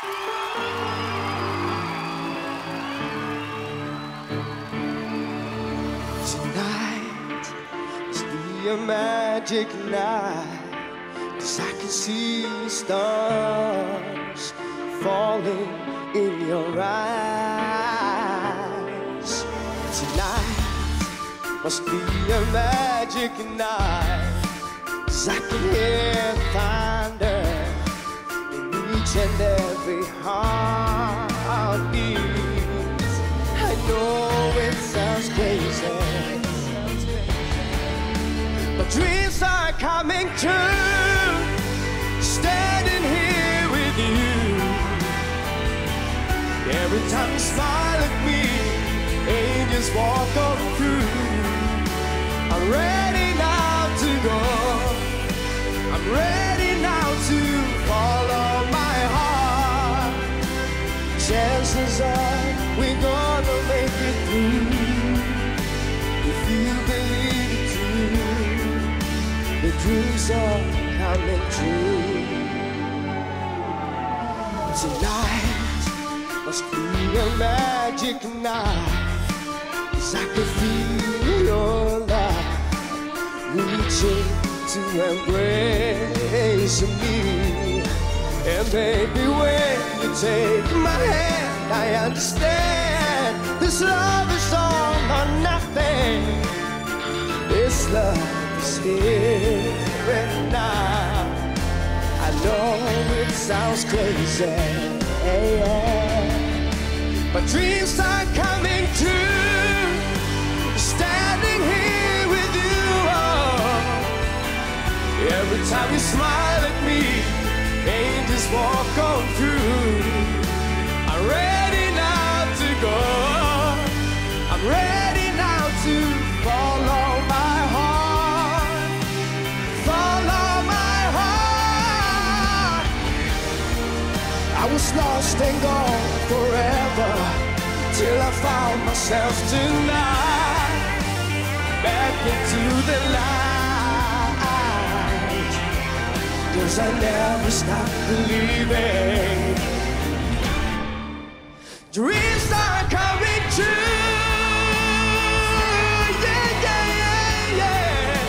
Tonight must be a uh, magic night. Cause I can see stars falling in your eyes. Tonight must be a magic night. Cause I can hear thunder in each and every heartbeat. I know it sounds crazy. But dreams are coming true. Standing here with you. Every time you smile at me, angels walk on through. I'm ready now to go. I'm ready Chances are we're gonna make it through. If you believe it too, the dreams are coming true. Tonight must be a magic night. Cause I can feel your love reaching to embrace me. And baby, when take my hand, I understand this love is all or nothing. This love is here and now. I know it sounds crazy, but dreams are coming true. Standing here with you, oh. every time you smile at me, angels walk on through. I'm ready now to go. I'm ready now to follow my heart. Follow my heart. I was lost and gone forever till I found myself tonight. Back into the light. Cause I never stop believing. Dreams are coming true. Yeah, yeah, yeah,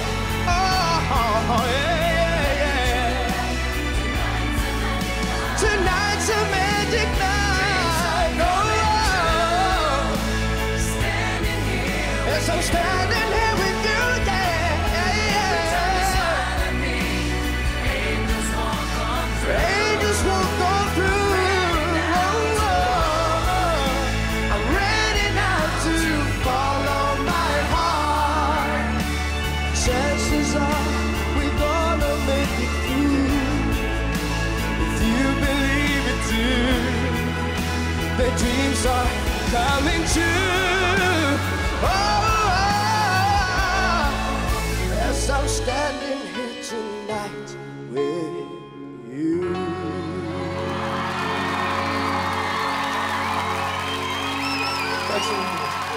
Your dreams are coming true. Oh, as I'm standing here tonight with you. Thanks